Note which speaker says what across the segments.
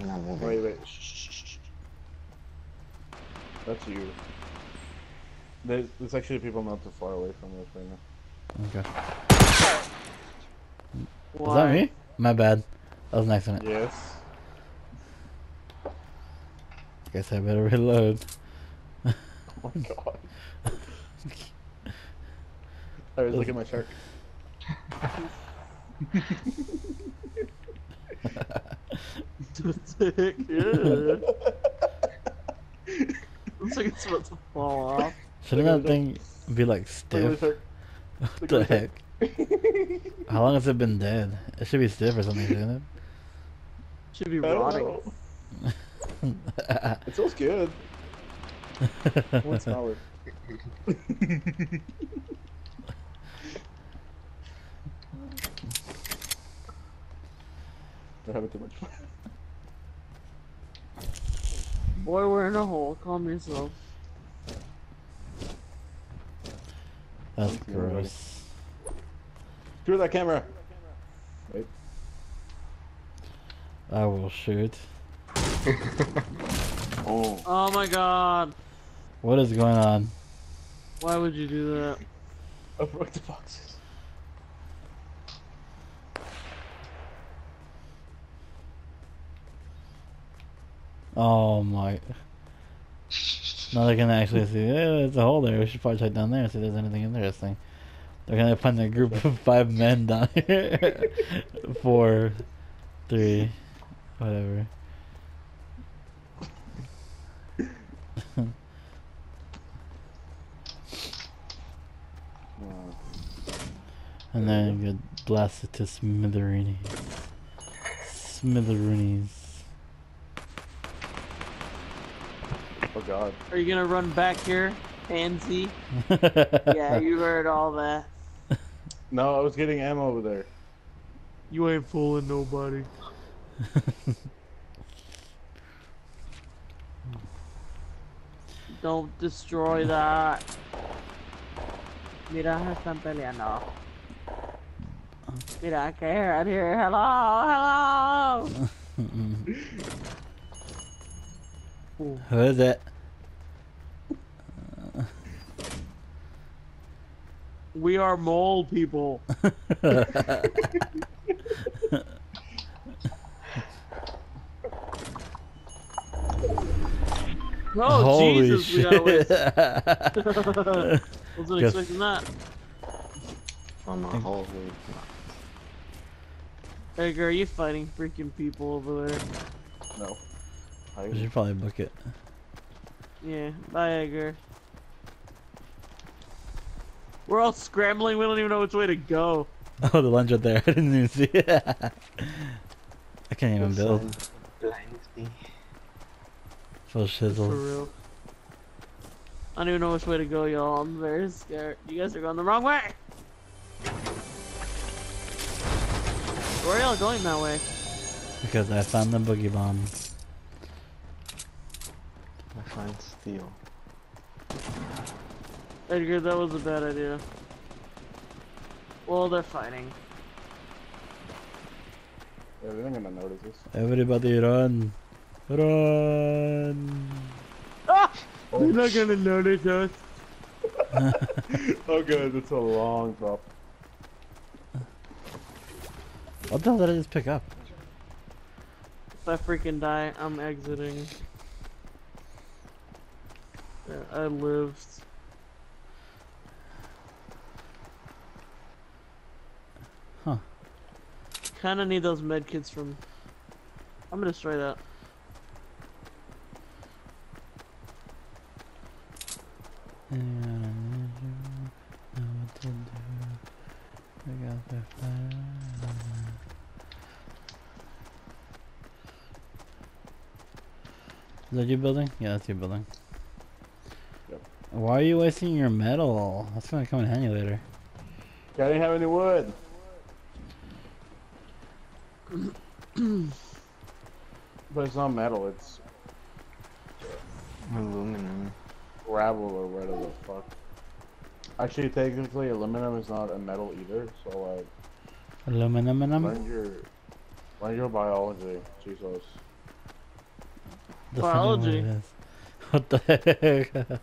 Speaker 1: I'm not moving.
Speaker 2: Wait, wait. Shh, shh, shh, shh. That's you. There's, there's actually people not too far away from us right now.
Speaker 3: Okay.
Speaker 4: Why?
Speaker 3: Is that me? My bad. That was an accident.
Speaker 2: Yes.
Speaker 3: Guess I better reload.
Speaker 2: Oh my god. Alright, look at my shark.
Speaker 4: Sick. Yeah. Looks like it's about to fall off.
Speaker 3: Shouldn't that thing be like
Speaker 2: Look at my
Speaker 3: stiff?
Speaker 2: shark.
Speaker 3: What the heck? How long has it been dead? It should be stiff or something, shouldn't it?
Speaker 4: Should be
Speaker 2: I don't
Speaker 4: rotting.
Speaker 2: know.
Speaker 3: it?
Speaker 2: It smells good. One smell it. We're having too much fun.
Speaker 4: Boy, we're in a hole. Calm yourself.
Speaker 3: That's
Speaker 2: Thank you, everybody.
Speaker 3: gross.
Speaker 2: Screw that camera. Wait.
Speaker 3: I will shoot.
Speaker 2: Oh.
Speaker 4: Oh my god.
Speaker 3: What is going on?
Speaker 4: Why would you do that?
Speaker 2: I broke the boxes.
Speaker 3: Oh my. Now they can actually see. Yeah, there's a hole there. We should probably check down there and see if there's anything interesting. They're gonna find a group of five men down here. Four, three, whatever. And then you get blasted to smithereenies. Smithereenies.
Speaker 2: Oh god.
Speaker 4: Are you gonna run back here, pansy? yeah, you heard all that.
Speaker 2: No, I was getting ammo over there.
Speaker 4: You ain't fooling nobody. Don't destroy that. Mira, están peleando. Mira, que right here. Hello, hello. Ooh.
Speaker 3: Who is it?
Speaker 4: We are mole people. Oh,
Speaker 3: Holy
Speaker 4: Jesus, we gotta wait.
Speaker 3: shit.
Speaker 4: Wasn't
Speaker 3: Guess-
Speaker 4: expecting that.
Speaker 1: On my whole week.
Speaker 4: Edgar, are you fighting freaking people over there?
Speaker 2: No. I
Speaker 3: we should probably book it.
Speaker 4: Yeah, bye, Edgar. We're all scrambling. We don't even know which way to go.
Speaker 3: Oh, the lunge right there. I didn't even see it. I can't even build.
Speaker 1: Blinds me.
Speaker 3: Full
Speaker 4: For real. I don't even know which way to go, y'all. I'm very scared. You guys are going the wrong way. Where are y'all going that way?
Speaker 3: Because I found the boogie bomb.
Speaker 1: I find steel.
Speaker 4: Edgar, that was a bad idea. Well, they're fighting.
Speaker 2: Yeah, they're gonna notice this.
Speaker 3: Everybody run. Run.
Speaker 4: Ah! They're not gonna notice us.
Speaker 2: Oh good, it's a long drop.
Speaker 3: What the hell did I just pick up?
Speaker 4: If I freaking die, I'm exiting. Yeah, I lived.
Speaker 3: Huh.
Speaker 4: Kinda need those med medkits from. I'm gonna destroy that.
Speaker 3: Is that you building? Yeah, that's your building.
Speaker 2: Yep.
Speaker 3: Why are you wasting your metal? That's gonna come in handy later.
Speaker 2: I didn't have any wood. but it's not metal, it's
Speaker 1: Aluminum.
Speaker 2: gravel or whatever the fuck. Actually, technically, aluminum is not a metal either, so like,
Speaker 3: Aluminum.
Speaker 2: learn your, learn your biology, Jesus.
Speaker 3: That's not
Speaker 4: Biology.
Speaker 3: What, it is. what the heck?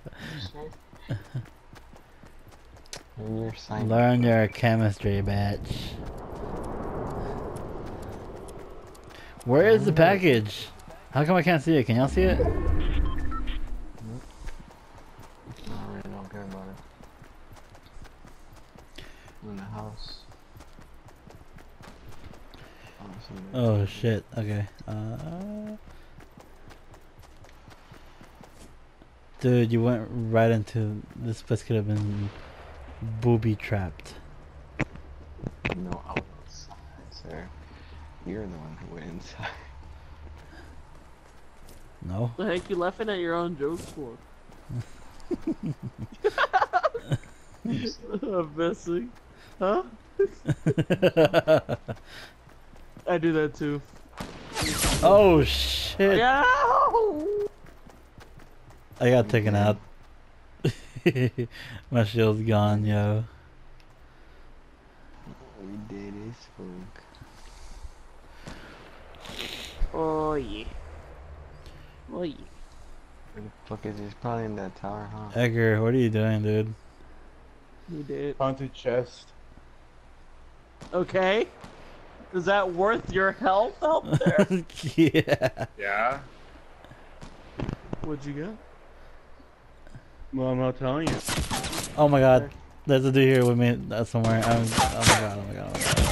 Speaker 1: Your.
Speaker 3: Learn your chemistry, bitch. Where is the package? How come I can't see it? Can y'all see it?
Speaker 1: I really don't care about it. In the house. Oh,
Speaker 3: Oh shit. Okay. Uh... Dude, you went right into this place. Could have been booby trapped.
Speaker 1: No, I was outside, sir. You're the one who went inside.
Speaker 3: No.
Speaker 4: The heck you laughing at your own jokes for? I'm messing. Huh? I do that too.
Speaker 3: oh shit!
Speaker 4: Yeah.
Speaker 3: I got taken out. My shield's gone, yo.
Speaker 1: We did his folk.
Speaker 4: Oh yeah. Oh yeah.
Speaker 1: Where the fuck is he? He's probably in that tower, huh?
Speaker 3: Edgar, what are you doing, dude?
Speaker 4: We did.
Speaker 2: Haunted chest.
Speaker 4: Okay. Is that worth your health out there?
Speaker 3: yeah.
Speaker 2: Yeah.
Speaker 4: What'd you get?
Speaker 2: Well, I'm not telling you.
Speaker 3: Oh my god. There's a dude here with me uh, somewhere. I'm, oh my god, oh my god, oh my god.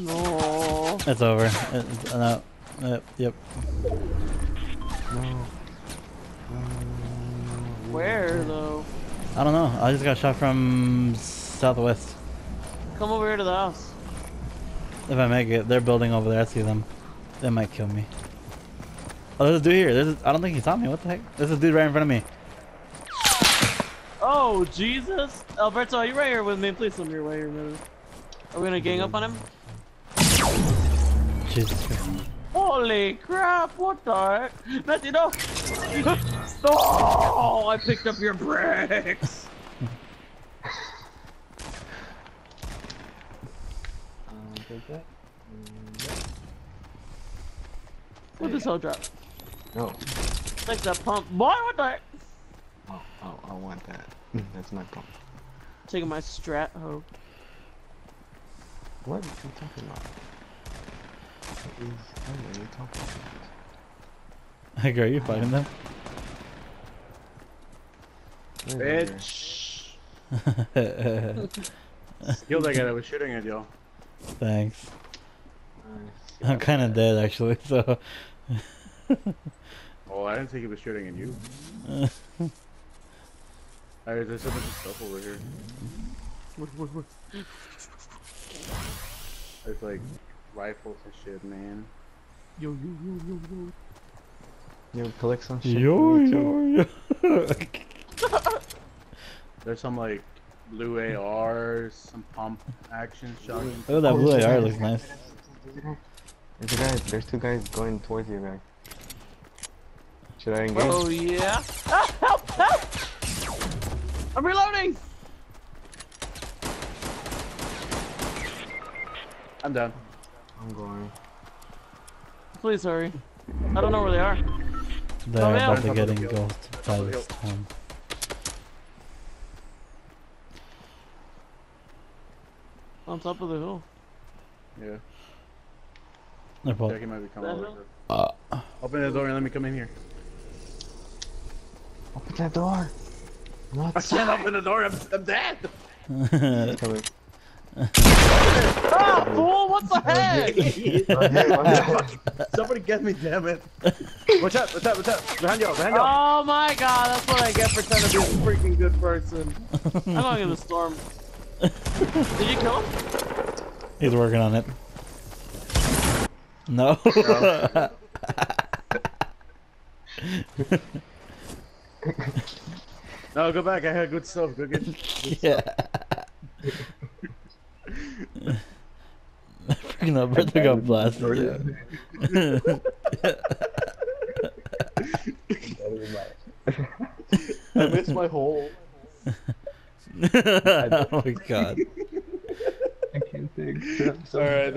Speaker 4: No.
Speaker 3: It's over. It's, no. Yep, yep.
Speaker 1: No.
Speaker 4: Where though?
Speaker 3: I don't know. I just got shot from southwest.
Speaker 4: Come over here to the house.
Speaker 3: If I make it, they're building over there. I see them. They might kill me. Oh, there's a dude here. There's a, I don't think he saw me. What the heck? There's a dude right in front of me.
Speaker 4: Oh Jesus! Alberto, are you right here with me? Please tell me you're right here, man. Are we gonna gang up on him?
Speaker 3: Jesus Christ.
Speaker 4: Holy crap! What the heck? Matthew, no! oh, I picked up your bricks.
Speaker 1: Um, take that.
Speaker 4: What this hell drop?
Speaker 1: No.
Speaker 4: Take that pump, boy. What the heck?
Speaker 1: Oh, oh, I want that. Mm. That's my pump.
Speaker 4: Taking my strat hoe.
Speaker 1: What are you talking about? What is what are you talking about?
Speaker 3: Edgar, are you fighting them?
Speaker 1: Bitch! Edgar?
Speaker 3: Thanks.
Speaker 2: Killed that guy that was shooting at y'all.
Speaker 1: Nice.
Speaker 3: I'm kind of dead actually, so.
Speaker 2: Oh, I didn't think he was shooting at you. Alright, there's a bunch of stuff over here.
Speaker 4: What, what, what?
Speaker 2: There's like rifles and shit, man.
Speaker 4: Yo, yo, yo, yo, yo.
Speaker 1: You collect some shit.
Speaker 3: yo,
Speaker 1: from me, too?
Speaker 3: yo, yo.
Speaker 2: There's some like blue ARs, some pump action shotgun.
Speaker 3: Oh, that blue AR looks
Speaker 1: there's a guy,
Speaker 3: nice.
Speaker 1: There's a guy. There's two guys going towards you, guys. Should I engage?
Speaker 4: Oh yeah. Ah, help! Help! I'm reloading.
Speaker 2: I'm done.
Speaker 1: I'm going.
Speaker 4: Please hurry. I don't know where they are.
Speaker 3: They're
Speaker 4: Oh,
Speaker 3: about to get
Speaker 2: of the hill.
Speaker 3: engulfed by this time.
Speaker 4: On top of the hill.
Speaker 2: Yeah.
Speaker 3: They're both.
Speaker 2: Jackie might be coming over.
Speaker 3: Uh,
Speaker 2: Open the door and let me come in here.
Speaker 1: Open that door. I'm
Speaker 2: I can't open the door. I'm, I'm dead.
Speaker 1: Coming.
Speaker 4: Ah, fool! What the heck?
Speaker 2: Somebody get me, damn it. Watch out, watch out, watch out. Behind y'all, behind y'all.
Speaker 4: Oh my god, that's what I get for trying to be a freaking good person. I'm going in the storm. Did you kill him?
Speaker 3: He's working on it. No.
Speaker 2: No, go back. I had good stuff. Go get.
Speaker 3: yeah. Freaking Alberto got blasted.
Speaker 2: Oh, I missed my hole.
Speaker 3: oh my god.
Speaker 1: I can't think. I'm
Speaker 2: All right,